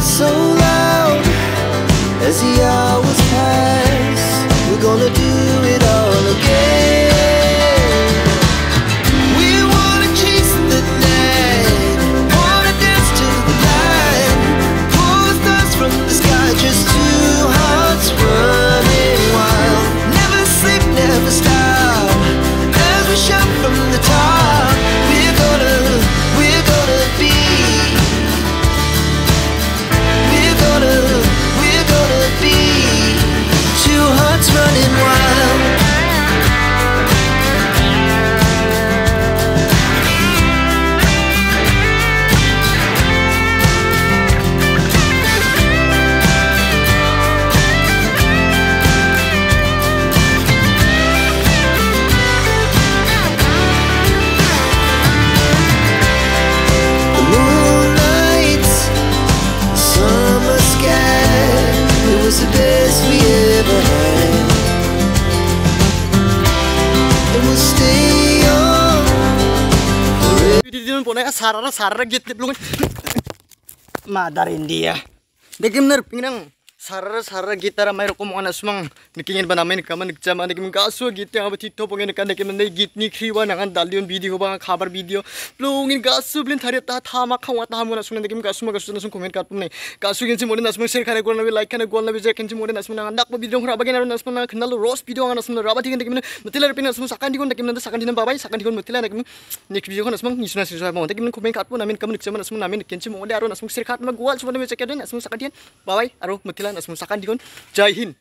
So loud as the hours pass. We're gonna do it ምን ሆነ ያ ሳራ ሳራ ጌት ብሎኝ ማዳር እንዲያ ደግም ነርፒኝ ነው sarara sarara gitara mai ko mga sumang nikingin ba namin kama nagsama naging kaso git yung abit ito pag inakan nakin na git ni kriwa na video ba ang kabar video plungin gasu blin thari ta thama khawa ta mo nasmang naging kaso mga kaso nasmang comment karpum gasu kaso ginsi mo nasmang share kare gol na like kare gol na bijay kinsi mo nasmang na dak video ra bagin na nasmang na khnalo roast video ang nasmang raba tikin nakin mutila pin nasmang sakan dikon nakin na sakan dinan babay sakan dikon mutila nikim nik video ko nasmang nisna sisa mo nakin comment karpum namin kama nagsama nasmang namin kinsi mo aro nasmang share kart mag gol sumo na bijay kare nasmang sakan diyan babay aro mutila nasumang sakan digon jai hind